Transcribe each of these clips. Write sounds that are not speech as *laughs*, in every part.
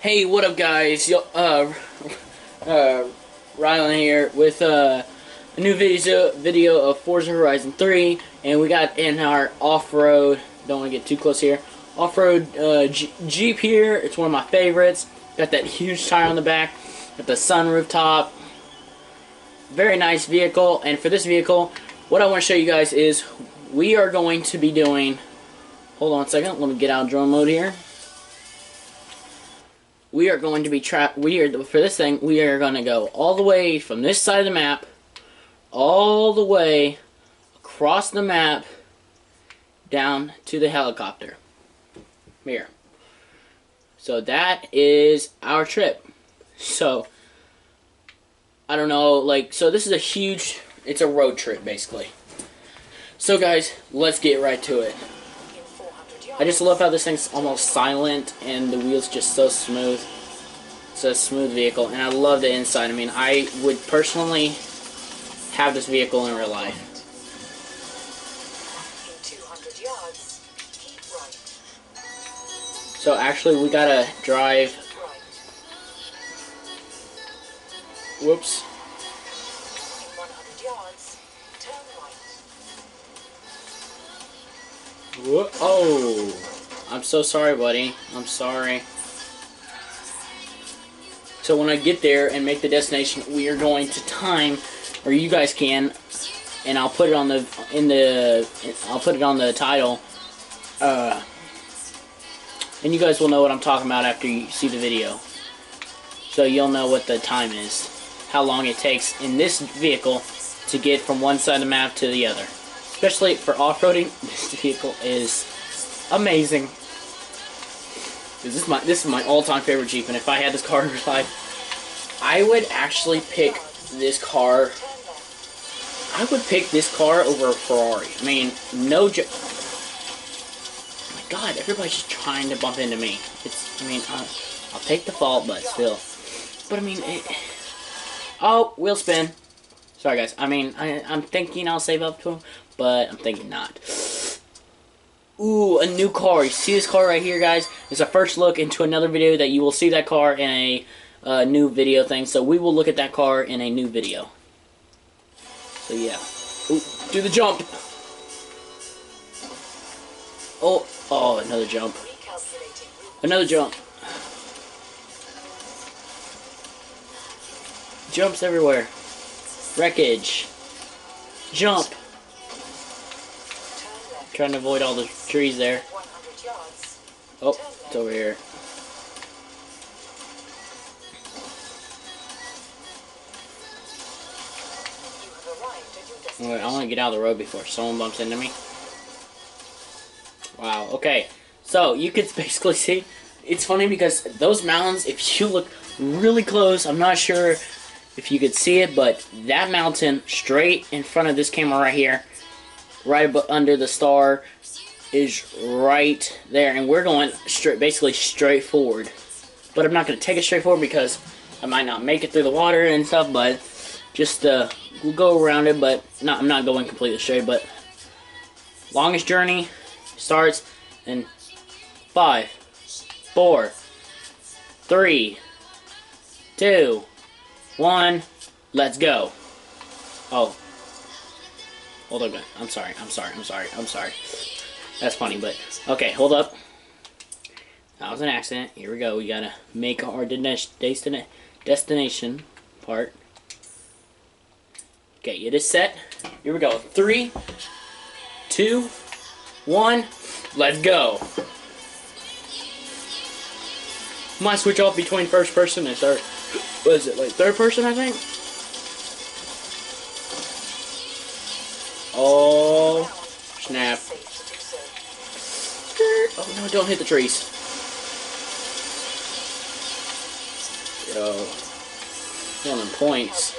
Hey, what up, guys? Yo, uh, uh, Rylan here with uh, a new video video of Forza Horizon 3, and we got in our off-road. Don't want to get too close here. Off-road uh, Jeep here. It's one of my favorites. Got that huge tire on the back. Got the sunroof top. Very nice vehicle. And for this vehicle, what I want to show you guys is we are going to be doing. Hold on a second. Let me get out of drone mode here we are going to be trapped. We are for this thing. We are going to go all the way from this side of the map, all the way across the map, down to the helicopter. Here. So that is our trip. So I don't know, like, so this is a huge. It's a road trip basically. So guys, let's get right to it. I just love how this thing's almost silent and the wheels just so smooth. It's a smooth vehicle, and I love the inside. I mean, I would personally have this vehicle in real life. So actually, we gotta drive. Whoops. Oh, I'm so sorry, buddy. I'm sorry. So when I get there and make the destination, we are going to time, or you guys can, and I'll put it on the in the I'll put it on the title. Uh, and you guys will know what I'm talking about after you see the video. So you'll know what the time is, how long it takes in this vehicle to get from one side of the map to the other especially for off-roading, *laughs* this vehicle is amazing. This is my this is my all-time favorite Jeep, and if I had this car *laughs* in real life, I would actually pick this car. I would pick this car over a Ferrari. I mean, no joke. Oh my God, everybody's just trying to bump into me. It's, I mean, I'll, take the fault, but still. But I mean, it, oh, wheel spin. Sorry, guys. I mean, I, I'm thinking I'll save up to him, but I'm thinking not. Ooh, a new car. You see this car right here, guys? It's a first look into another video that you will see that car in a uh, new video thing. So we will look at that car in a new video. So yeah. Ooh, do the jump. Oh, oh, another jump. Another jump. Jumps everywhere. Wreckage. Jump. Trying to avoid all the trees there. Oh, it's over here. Wait, I want to get out of the road before someone bumps into me. Wow, okay. So, you could *laughs* basically see, it's funny because those mountains, if you look really close, I'm not sure if you could see it, but that mountain straight in front of this camera right here right under the star is right there. And we're going straight basically straight forward. But I'm not going to take it straight forward because I might not make it through the water and stuff but just uh, we'll go around it but not, I'm not going completely straight but longest journey starts in five four three two one let's go. Oh Hold up. I'm sorry. I'm sorry. I'm sorry. I'm sorry. That's funny, but okay. Hold up. That was an accident. Here we go. We gotta make our destination part. Okay, it is set. Here we go. Three, two, one. Let's go. Might switch off between first person and third. What is it, like third person, I think? Oh, snap. Oh no, don't hit the trees. Yo. Them points.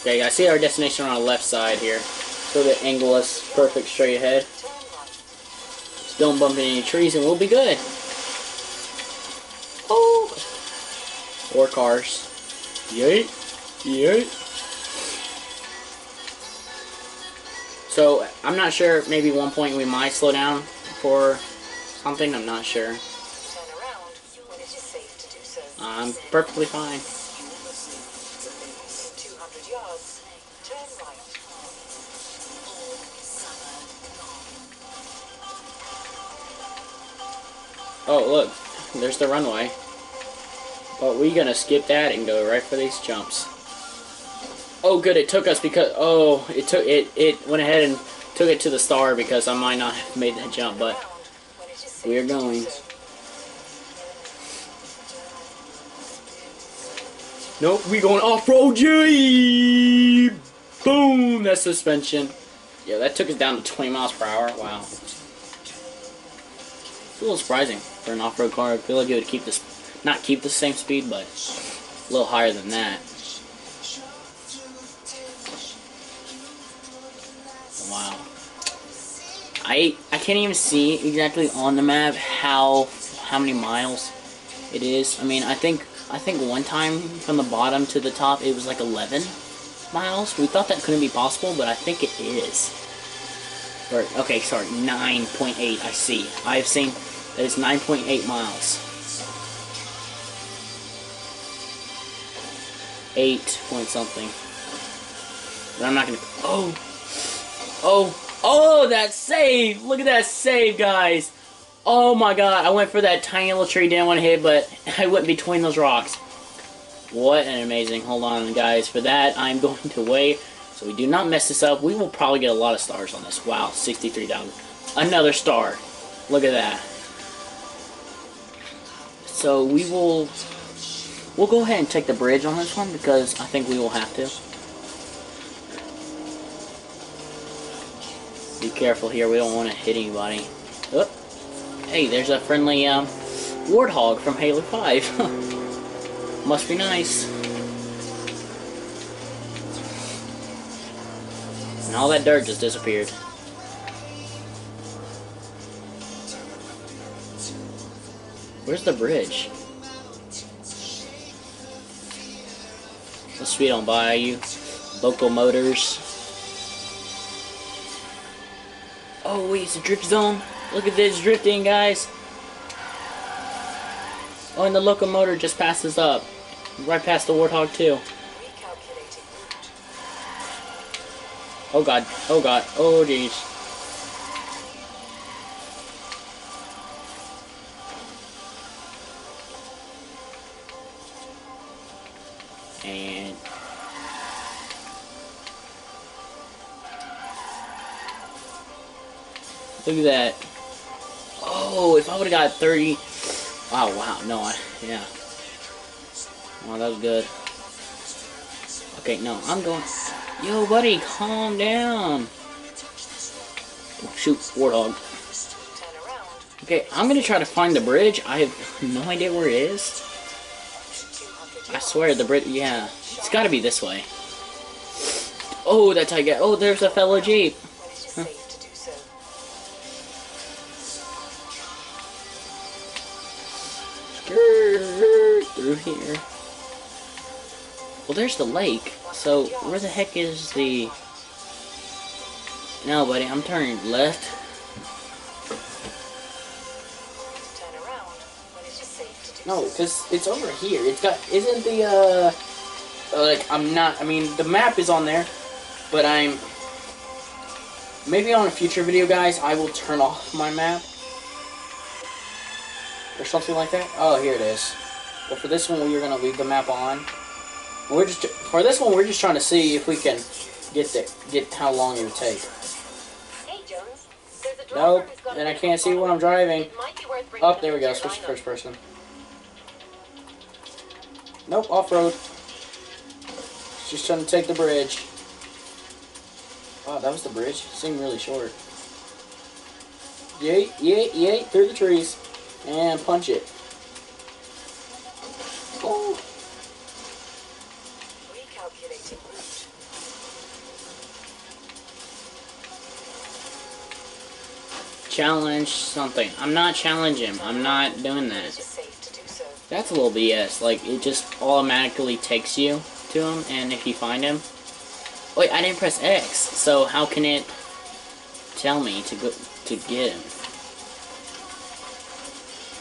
Okay, I see our destination on the left side here. So the angle is perfect straight ahead. Just don't bump into any trees and we'll be good. Oh! Or cars. Yeet. Yeet. So, I'm not sure, maybe one point we might slow down for something, I'm not sure. I'm perfectly fine. In 200 yards, turn right. Oh, look. There's the runway. But we're gonna skip that and go right for these jumps. Oh, good. It took us because... Oh, it took... It, it went ahead and took it to the star because I might not have made that jump, but... Round when it is safe We are going. Nope, we going off-road G. Boom! That suspension. Yeah, that took us down to 20 miles per hour. Wow. It's a little surprising for an off-road car. I feel like it would keep this, not keep the same speed, but a little higher than that. I I can't even see exactly on the map how how many miles it is. I mean, I think I think one time from the bottom to the top it was like 11 miles. We thought that couldn't be possible, but I think it is. Or okay, sorry, 9.8. I see. I've seen that it's 9.8 miles. 8 point something. But I'm not gonna. Oh, oh, oh! That save! Look at that save, guys. Oh my god, I went for that tiny little tree, didn't want to hit, but *laughs* I went between those rocks. What an amazing, hold on guys, for that I'm *laughs* going to wait, so we do not mess this up. We will probably get a lot of stars on this. Wow, 63,000. Another star. Look at that. So we will, we'll go ahead and take the bridge on this one, because I think we will have to. Be careful here, we don't want to hit anybody. Oop. Hey, there's a friendly um, warthog from Halo 5. *laughs* Must be nice. And all that dirt just disappeared. Where's the bridge? Let's speed on by you. Local motors. Oh wait, it's a drift zone. Look at this drifting, guys. Oh, and the Local Motor just passes up. Right past the Warthog, too. Oh, God. Oh, God. Oh, jeez. Look at that. Oh, if I would have got 30... Oh, wow. No, I... Yeah. Oh, that was good. Okay, no, I'm going... Yo, buddy, calm down. Oh, shoot, Warthog. Okay, I'm gonna try to find the bridge. I have *laughs* no idea where it is. I swear the bridge, yeah. It's gotta be this way. Oh, that's how I get. Oh, there's a fellow Jeep. Here. Well, there's the lake. So, where the heck is the... No, buddy, I'm turning left. Turn around when it is safe to do No, because it's over here. It's got... Isn't the, uh... uh, Like, I'm not... I mean, the map is on there. But I'm... Maybe on a future video, guys, I will turn off my map. Or something like that. Oh, here it is. But for this one, we are going to leave the map on. We're just... For this one, we're just trying to see if we can get the... Get how long it would take. Hey Jones, there's a driver Nope, who's got a and I can't see when I'm driving. It might be worth bringing Oh, there we go. Switch to first person. Nope, off-road. She's trying to take the bridge. Oh, that was the bridge. Seemed really short. Yay, yay, yay, through the trees. And punch it. Challenge something. I'm not challenging him. I'm not doing that. it is safe to do so. That's a little BS. Like, it just automatically takes you to him, and if you find him... Wait, I didn't press X, so how can it tell me to go to get him?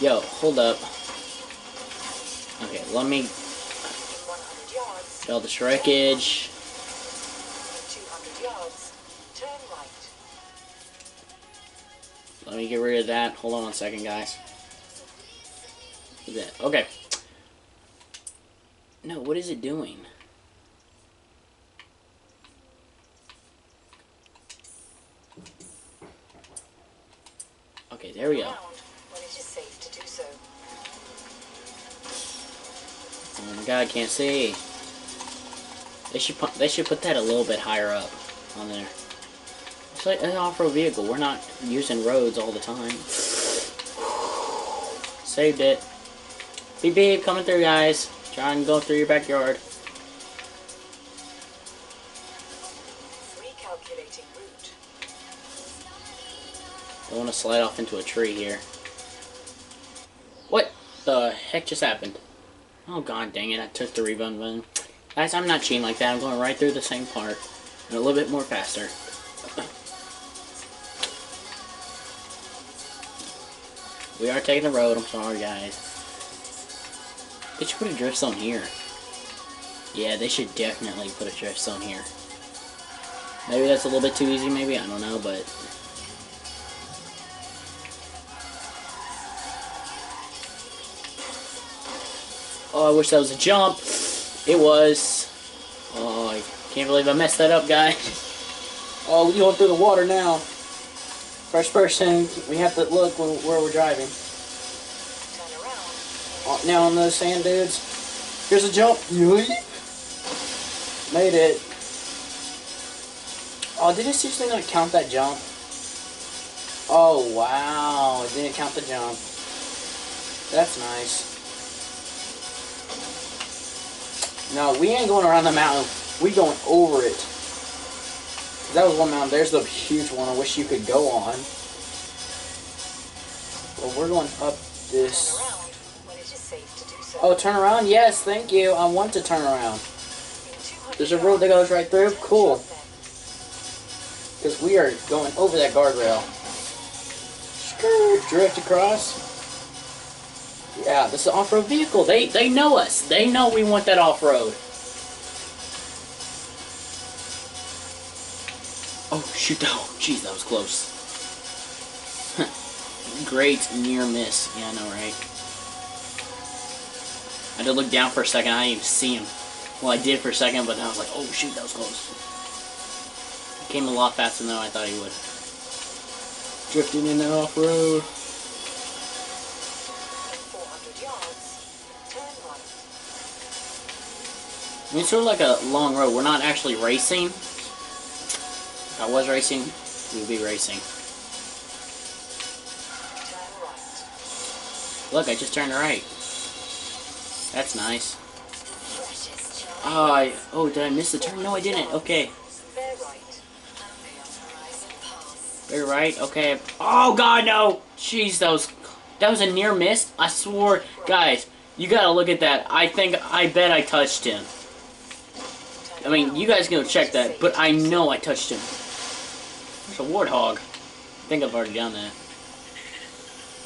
Yo, hold up. Okay, let me In 100 yards, build this wreckage. Let me get rid of that. Hold on a second, guys. Okay? No, what is it doing? Okay, there we go. Around when it is safe to do so. Oh my god, I can't see. They should put they should put that a little bit higher up on there. It's like an off-road vehicle. We're not using roads all the time. *sighs* Saved it. Beep beep, coming through, guys. Trying to go through your backyard. Recalculating route. Don't want to slide off into a tree here. What the heck just happened? Oh god dang it, I took the rebound button. Guys, I'm not cheating like that. I'm going right through the same part. And a little bit more faster. We are taking the road, I'm sorry guys. They should put a drift zone here. Yeah, they should definitely put a drift zone here. Maybe that's a little bit too easy, maybe, I don't know, but Oh, I wish that was a jump. It was. Oh, I can't believe I messed that up, guys. *laughs* Oh, we're going through the water now. First person, we have to look where, we're driving. Oh, now on those sand dudes. Here's a jump. Made it. Oh, did it seriously not count that jump? Oh, wow. It didn't count the jump. That's nice. No, we ain't going around the mountain. We going over it. That was one mountain. There's the huge one. I wish you could go on. Well, we're going up this. Turn around when it is safe to do so. Oh, turn around? Yes, thank you. I want to turn around. There's a road that goes right through? Cool. Because we are going over that guardrail. Drift across. Yeah, this is an off-road vehicle. They they know us. They know we want that off-road. Oh shoot! Oh, jeez, that was close. Great near miss. Yeah, I know, right? I did look down for a second. I didn't even see him. Well, I did for a second, but I was like, oh shoot, that was close. Came a lot faster than I thought he would. Drifting in the off road. 400 yards, turn right. I mean, it's sort of like a long road. We're not actually racing. I was racing, we'd be racing. Look, I just turned right. That's nice. Oh, I, oh, did I miss the turn? No, I didn't. Okay. Bear right. Okay. Oh God, no! Jeez, that was that was a near miss. I swore, guys. You gotta look at that. I think I bet I touched him. I mean, you guys can go check that, but I know I touched him. There's a warthog. I think I've already done that.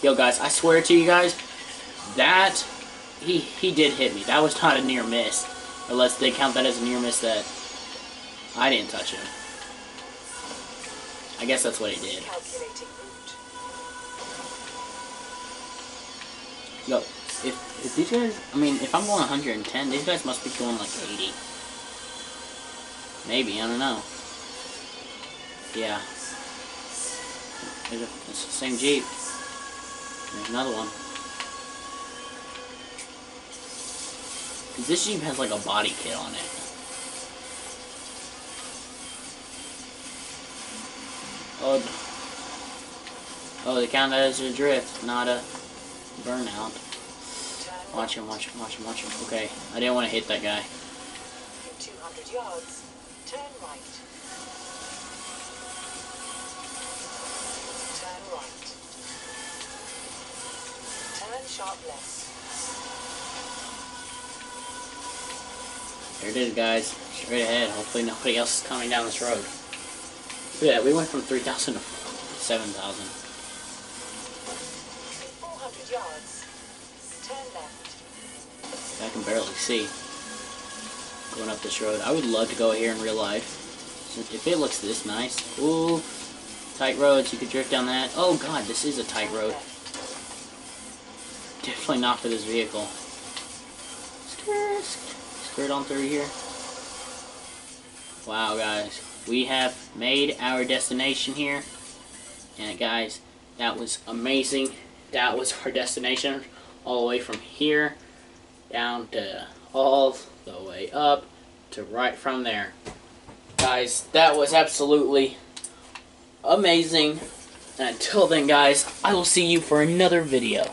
Yo, guys, I swear to you guys, that he he did hit me. That was not a near miss, unless they count that as a near miss that I didn't touch him. I guess that's what he did. Yo, if if these guys, I mean, if I'm going 110, these guys must be going like 80. Maybe I don't know. Yeah. It's the same Jeep. There's another one. This Jeep has like a body kit on it. Oh, oh, they count that as a drift, not a burnout. Watch him, watch him, watch him, watch him. Okay, I didn't want to hit that guy. In 200 yards, turn right. Sharp left. There it is, guys. Straight ahead. Hopefully nobody else is coming down this road. Look at that. We went from 3,000 to 7,000. 400 yards, turn left. I can barely see. Going up this road. I would love to go here in real life. If it looks this nice. Ooh. Tight roads. You could drift down that. Oh god, this is a tight road. Definitely not for this vehicle. Skirt, skirt on through here. Wow, guys. We have made our destination here. And guys, that was amazing. That was our destination. All the way from here down to all the way up to right from there. Guys, that was absolutely amazing. And until then, guys, I will see you for another video.